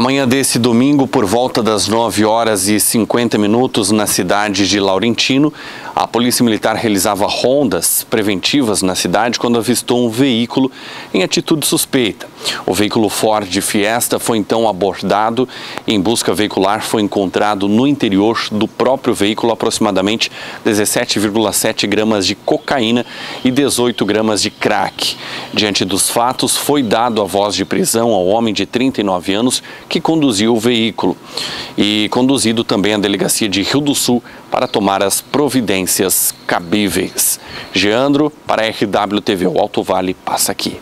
Na manhã desse domingo, por volta das 9 horas e 50 minutos, na cidade de Laurentino, a Polícia Militar realizava rondas preventivas na cidade quando avistou um veículo em atitude suspeita. O veículo Ford Fiesta foi então abordado em busca veicular, foi encontrado no interior do próprio veículo aproximadamente 17,7 gramas de cocaína e 18 gramas de crack. Diante dos fatos, foi dado a voz de prisão ao homem de 39 anos que conduziu o veículo e conduzido também à delegacia de Rio do Sul para tomar as providências cabíveis. Geandro, para a RWTV, o Alto Vale passa aqui.